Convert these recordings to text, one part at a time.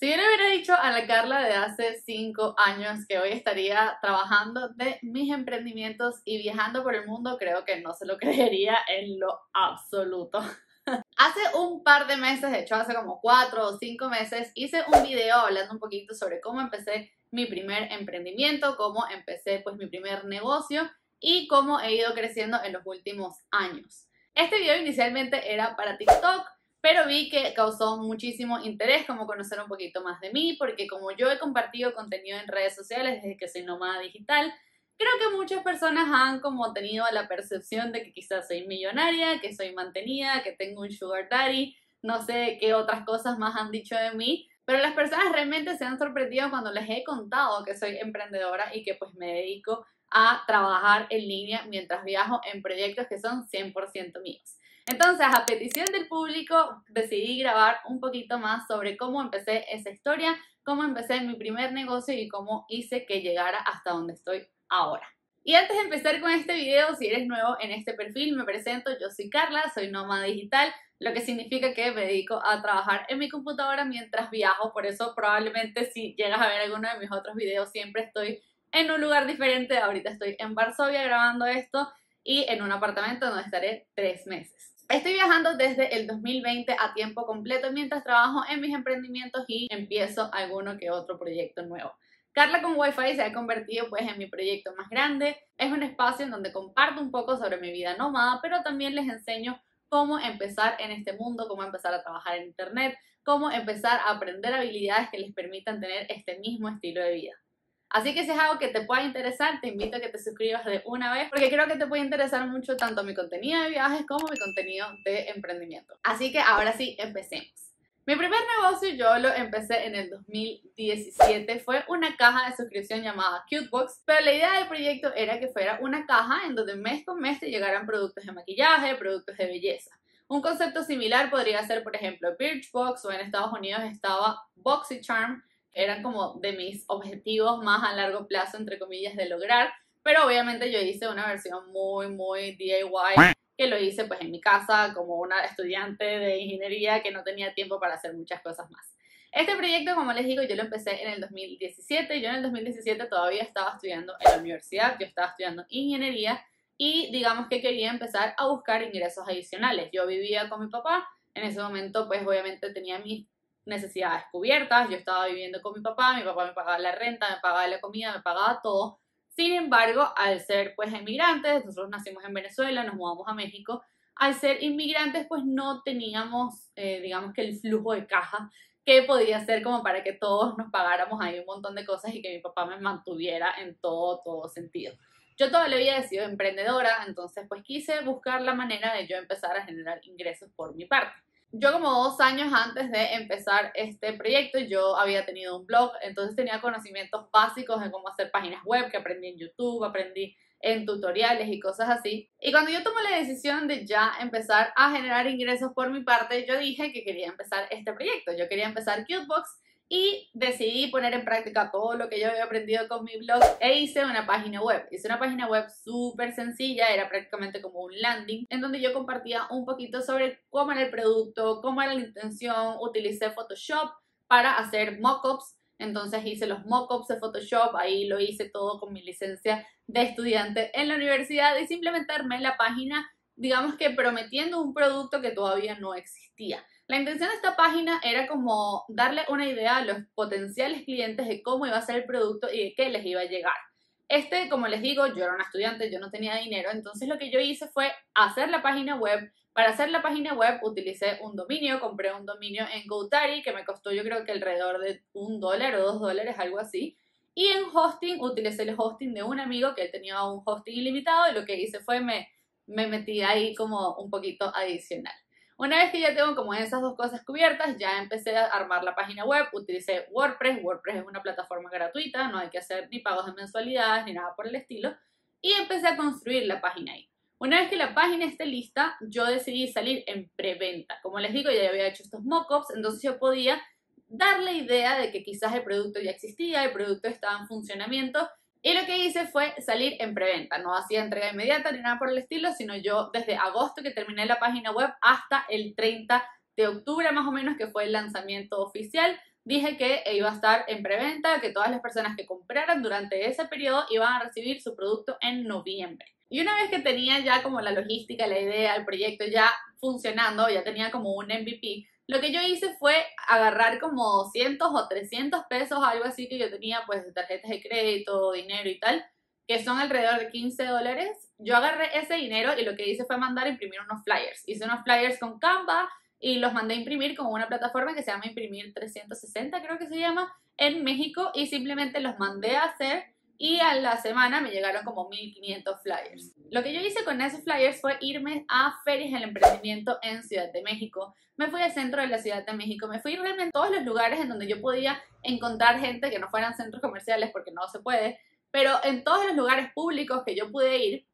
Si yo le hubiera dicho a la Carla de hace 5 años que hoy estaría trabajando de mis emprendimientos y viajando por el mundo, creo que no se lo creería en lo absoluto. Hace un par de meses, de hecho hace como 4 o 5 meses, hice un video hablando un poquito sobre cómo empecé mi primer emprendimiento, cómo empecé pues mi primer negocio y cómo he ido creciendo en los últimos años. Este video inicialmente era para TikTok, pero vi que causó muchísimo interés como conocer un poquito más de mí, porque como yo he compartido contenido en redes sociales desde que soy nómada digital, creo que muchas personas han como tenido la percepción de que quizás soy millonaria, que soy mantenida, que tengo un sugar daddy, no sé qué otras cosas más han dicho de mí, pero las personas realmente se han sorprendido cuando les he contado que soy emprendedora y que pues me dedico a trabajar en línea mientras viajo en proyectos que son 100% míos. Entonces, a petición del público, decidí grabar un poquito más sobre cómo empecé esa historia, cómo empecé mi primer negocio y cómo hice que llegara hasta donde estoy ahora. Y antes de empezar con este video, si eres nuevo en este perfil, me presento, yo soy Carla, soy nómada digital, lo que significa que me dedico a trabajar en mi computadora mientras viajo, por eso probablemente si llegas a ver alguno de mis otros videos siempre estoy en un lugar diferente, ahorita estoy en Varsovia grabando esto y en un apartamento donde estaré tres meses. Estoy viajando desde el 2020 a tiempo completo mientras trabajo en mis emprendimientos y empiezo alguno que otro proyecto nuevo. Carla con Wi-Fi se ha convertido pues en mi proyecto más grande. Es un espacio en donde comparto un poco sobre mi vida nómada, pero también les enseño cómo empezar en este mundo, cómo empezar a trabajar en internet, cómo empezar a aprender habilidades que les permitan tener este mismo estilo de vida. Así que si es algo que te pueda interesar, te invito a que te suscribas de una vez porque creo que te puede interesar mucho tanto mi contenido de viajes como mi contenido de emprendimiento. Así que ahora sí, empecemos. Mi primer negocio yo lo empecé en el 2017, fue una caja de suscripción llamada Cutebox, pero la idea del proyecto era que fuera una caja en donde mes con mes te llegaran productos de maquillaje, productos de belleza. Un concepto similar podría ser, por ejemplo, Birchbox o en Estados Unidos estaba BoxyCharm, eran como de mis objetivos más a largo plazo, entre comillas, de lograr. Pero obviamente yo hice una versión muy, muy DIY, que lo hice pues en mi casa como una estudiante de ingeniería que no tenía tiempo para hacer muchas cosas más. Este proyecto, como les digo, yo lo empecé en el 2017. Yo en el 2017 todavía estaba estudiando en la universidad, yo estaba estudiando ingeniería y digamos que quería empezar a buscar ingresos adicionales. Yo vivía con mi papá, en ese momento pues obviamente tenía mis necesidades cubiertas, yo estaba viviendo con mi papá, mi papá me pagaba la renta, me pagaba la comida, me pagaba todo. Sin embargo, al ser pues inmigrantes, nosotros nacimos en Venezuela, nos mudamos a México, al ser inmigrantes pues no teníamos, eh, digamos que el flujo de caja que podía ser como para que todos nos pagáramos ahí un montón de cosas y que mi papá me mantuviera en todo, todo sentido. Yo todavía había sido emprendedora, entonces pues quise buscar la manera de yo empezar a generar ingresos por mi parte yo como dos años antes de empezar este proyecto, yo había tenido un blog, entonces tenía conocimientos básicos de cómo hacer páginas web, que aprendí en YouTube, aprendí en tutoriales y cosas así. Y cuando yo tomé la decisión de ya empezar a generar ingresos por mi parte, yo dije que quería empezar este proyecto. Yo quería empezar Cutebox y decidí poner en práctica todo lo que yo había aprendido con mi blog e hice una página web. Hice una página web súper sencilla, era prácticamente como un landing, en donde yo compartía un poquito sobre cómo era el producto, cómo era la intención, utilicé Photoshop para hacer mockups. Entonces hice los mockups de Photoshop, ahí lo hice todo con mi licencia de estudiante en la universidad y simplemente armé la página, digamos que prometiendo un producto que todavía no existía. La intención de esta página era como darle una idea a los potenciales clientes de cómo iba a ser el producto y de qué les iba a llegar. Este, como les digo, yo era una estudiante, yo no tenía dinero, entonces lo que yo hice fue hacer la página web. Para hacer la página web utilicé un dominio, compré un dominio en GoTari que me costó yo creo que alrededor de un dólar o dos dólares, algo así. Y en hosting utilicé el hosting de un amigo que él tenía un hosting ilimitado y lo que hice fue me, me metí ahí como un poquito adicional. Una vez que ya tengo como esas dos cosas cubiertas, ya empecé a armar la página web, utilicé WordPress, WordPress es una plataforma gratuita, no hay que hacer ni pagos de mensualidades ni nada por el estilo, y empecé a construir la página ahí. Una vez que la página esté lista, yo decidí salir en preventa. Como les digo, ya había hecho estos mockups, entonces yo podía dar la idea de que quizás el producto ya existía, el producto estaba en funcionamiento y lo que hice fue salir en preventa. No hacía entrega inmediata ni nada por el estilo, sino yo desde agosto que terminé la página web hasta el 30 de octubre más o menos, que fue el lanzamiento oficial, dije que iba a estar en preventa, que todas las personas que compraran durante ese periodo iban a recibir su producto en noviembre. Y una vez que tenía ya como la logística, la idea, el proyecto ya funcionando, ya tenía como un MVP, lo que yo hice fue agarrar como 200 o 300 pesos, algo así que yo tenía pues de tarjetas de crédito, dinero y tal, que son alrededor de 15 dólares. Yo agarré ese dinero y lo que hice fue mandar a imprimir unos flyers. Hice unos flyers con Canva y los mandé a imprimir con una plataforma que se llama Imprimir 360, creo que se llama, en México y simplemente los mandé a hacer y a la semana me llegaron como 1500 flyers. Lo que yo hice con esos flyers fue irme a ferias del emprendimiento en Ciudad de México. Me fui al centro de la Ciudad de México, me fui realmente a todos los lugares en donde yo podía encontrar gente que no fueran centros comerciales porque no se puede, pero en todos los lugares públicos que yo pude ir,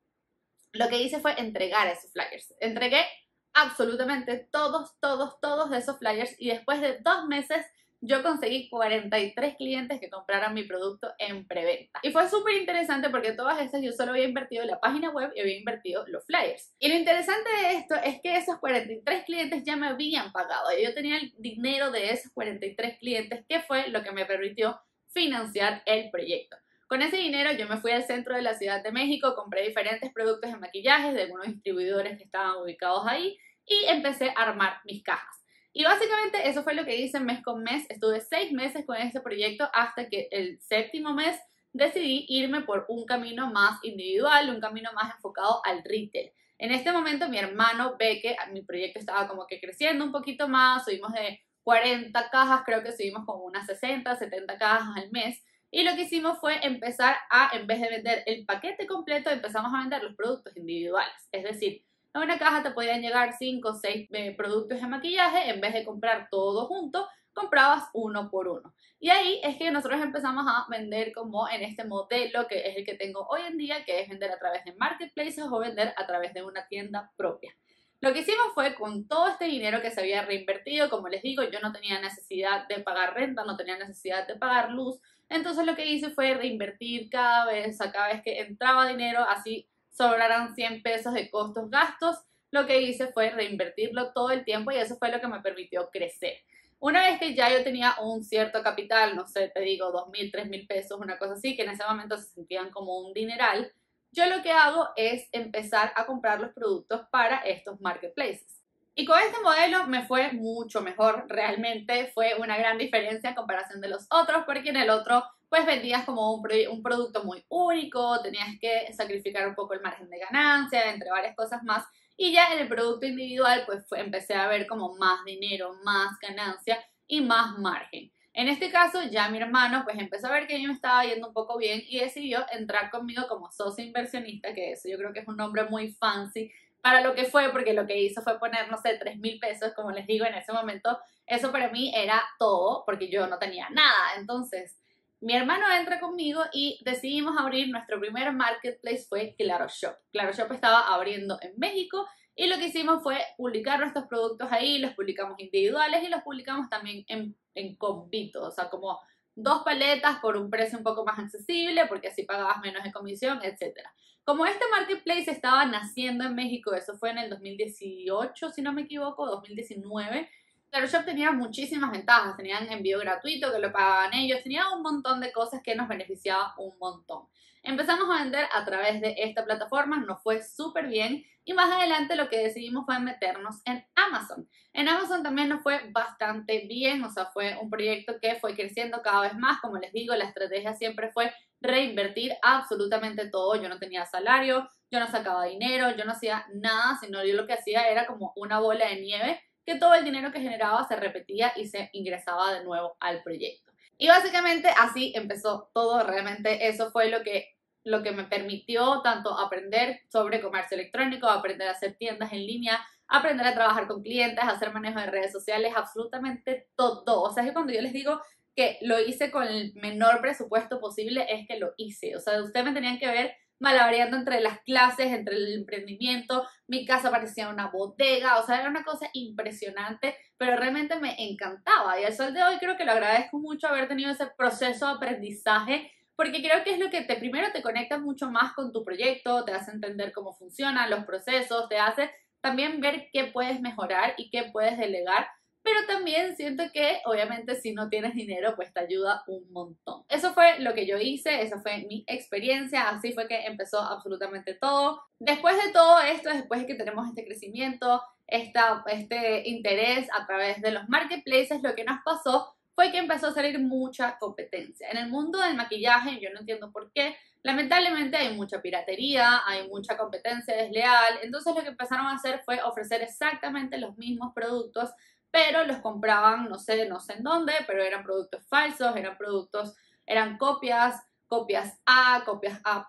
lo que hice fue entregar esos flyers. Entregué absolutamente todos, todos, todos esos flyers y después de dos meses yo conseguí 43 clientes que compraran mi producto en preventa. Y fue súper interesante porque todas esas yo solo había invertido la página web y había invertido los flyers. Y lo interesante de esto es que esos 43 clientes ya me habían pagado. Yo tenía el dinero de esos 43 clientes que fue lo que me permitió financiar el proyecto. Con ese dinero yo me fui al centro de la Ciudad de México, compré diferentes productos de maquillaje de algunos distribuidores que estaban ubicados ahí y empecé a armar mis cajas. Y básicamente eso fue lo que hice mes con mes. Estuve seis meses con este proyecto hasta que el séptimo mes decidí irme por un camino más individual, un camino más enfocado al retail. En este momento mi hermano ve que mi proyecto estaba como que creciendo un poquito más, subimos de 40 cajas, creo que subimos como unas 60, 70 cajas al mes. Y lo que hicimos fue empezar a, en vez de vender el paquete completo, empezamos a vender los productos individuales. Es decir, en una caja te podían llegar 5 o 6 eh, productos de maquillaje, en vez de comprar todo junto, comprabas uno por uno. Y ahí es que nosotros empezamos a vender como en este modelo que es el que tengo hoy en día, que es vender a través de marketplaces o vender a través de una tienda propia. Lo que hicimos fue con todo este dinero que se había reinvertido, como les digo, yo no tenía necesidad de pagar renta, no tenía necesidad de pagar luz, entonces lo que hice fue reinvertir cada vez, a cada vez que entraba dinero, así sobraran 100 pesos de costos gastos, lo que hice fue reinvertirlo todo el tiempo y eso fue lo que me permitió crecer. Una vez que ya yo tenía un cierto capital, no sé, te digo, 2.000, 3.000 pesos, una cosa así, que en ese momento se sentían como un dineral, yo lo que hago es empezar a comprar los productos para estos marketplaces. Y con este modelo me fue mucho mejor, realmente fue una gran diferencia en comparación de los otros, porque en el otro pues vendías como un, un, producto muy único, tenías que sacrificar un poco el margen de ganancia, entre varias cosas más. Y ya en el producto individual, pues empecé a ver como más dinero, más ganancia y más margen. En este caso, ya mi hermano pues empezó a ver que yo me estaba yendo un poco bien y decidió entrar conmigo como socio inversionista, que eso yo creo que es un nombre muy fancy para lo que fue, porque lo que hizo fue poner, no sé, 3 mil pesos, como les digo en ese momento. Eso para mí era todo, porque yo no tenía nada. Entonces, mi hermano entra conmigo y decidimos abrir nuestro primer marketplace fue Claro Shop. Estaba abriendo en México y lo que hicimos fue publicar nuestros productos ahí, los publicamos individuales y los publicamos también en, en o sea, como dos paletas por un precio un poco más accesible porque así pagabas menos de comisión, etc. Como este marketplace estaba naciendo en México, eso fue en el 2018, si no me equivoco, 2019, Claro Shop tenía muchísimas ventajas, tenían envío gratuito que lo pagaban ellos, tenía un montón de cosas que nos beneficiaban un montón. Empezamos a vender a través de esta plataforma, nos fue súper bien y más adelante lo que decidimos fue meternos en Amazon. En Amazon también nos fue bastante bien, o sea, fue un proyecto que fue creciendo cada vez más, como les digo, la estrategia siempre fue reinvertir absolutamente todo, yo no tenía salario, yo no sacaba dinero, yo no hacía nada, sino yo lo que hacía era como una bola de nieve que todo el dinero que generaba se repetía y se ingresaba de nuevo al proyecto. Y básicamente así empezó todo, realmente eso fue lo que, lo que me permitió tanto aprender sobre comercio electrónico, aprender a hacer tiendas en línea, aprender a trabajar con clientes, hacer manejo de redes sociales, absolutamente todo. O sea, que cuando yo les digo que lo hice con el menor presupuesto posible, es que lo hice. O sea, ustedes me tenían que ver malabareando entre las clases, entre el emprendimiento, mi casa parecía una bodega, o sea, era una cosa impresionante, pero realmente me encantaba. Y al sol de hoy creo que lo agradezco mucho haber tenido ese proceso de aprendizaje porque creo que es lo que te primero te conecta mucho más con tu proyecto, te hace entender cómo funcionan los procesos, te hace también ver qué puedes mejorar y qué puedes delegar pero también siento que obviamente si no tienes dinero pues te ayuda un montón. Eso fue lo que yo hice, esa fue mi experiencia, así fue que empezó absolutamente todo. Después de todo esto, después de que tenemos este crecimiento, esta, este interés a través de los marketplaces, lo que nos pasó fue que empezó a salir mucha competencia. En el mundo del maquillaje, yo no entiendo por qué, lamentablemente hay mucha piratería, hay mucha competencia desleal, entonces lo que empezaron a hacer fue ofrecer exactamente los mismos productos, pero los compraban, no sé, no sé en dónde, pero eran productos falsos, eran productos, eran copias, copias A, copias A+,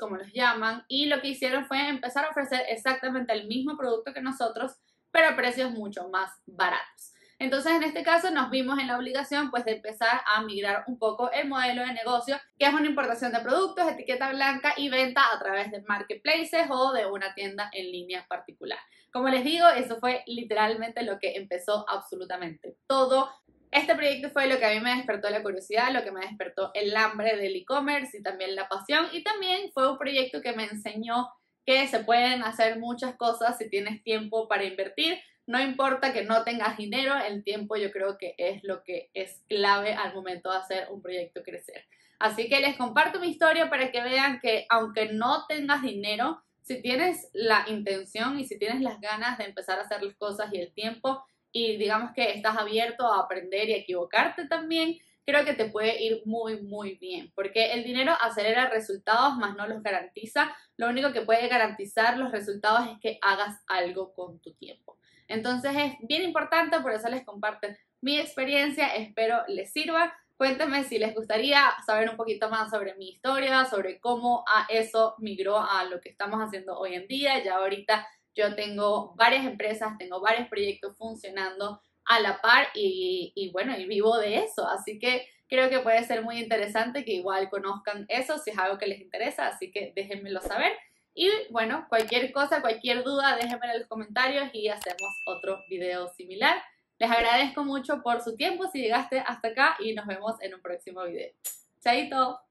como los llaman, y lo que hicieron fue empezar a ofrecer exactamente el mismo producto que nosotros, pero a precios mucho más baratos. Entonces, en este caso, nos vimos en la obligación pues, de empezar a migrar un poco el modelo de negocio, que es una importación de productos, etiqueta blanca y venta a través de marketplaces o de una tienda en línea particular. Como les digo, eso fue literalmente lo que empezó absolutamente todo. Este proyecto fue lo que a mí me despertó la curiosidad, lo que me despertó el hambre del e-commerce y también la pasión. Y también fue un proyecto que me enseñó que se pueden hacer muchas cosas si tienes tiempo para invertir. No importa que no tengas dinero, el tiempo yo creo que es lo que es clave al momento de hacer un proyecto crecer. Así que les comparto mi historia para que vean que aunque no tengas dinero, si tienes la intención y si tienes las ganas de empezar a hacer las cosas y el tiempo, y digamos que estás abierto a aprender y a equivocarte también, creo que te puede ir muy, muy bien, porque el dinero acelera resultados, más no los garantiza. Lo único que puede garantizar los resultados es que hagas algo con tu tiempo. Entonces es bien importante, por eso les comparto mi experiencia, espero les sirva. Cuéntenme si les gustaría saber un poquito más sobre mi historia, sobre cómo a eso migró a lo que estamos haciendo hoy en día. Ya ahorita yo tengo varias empresas, tengo varios proyectos funcionando a la par y, bueno, y vivo de eso. Así que creo que puede ser muy interesante que igual conozcan eso si es algo que les interesa. Así que déjenmelo saber. Y bueno, cualquier cosa, cualquier duda, déjenme en los comentarios y hacemos otro video similar. Les agradezco mucho por su tiempo si llegaste hasta acá y nos vemos en un próximo video. Chaito.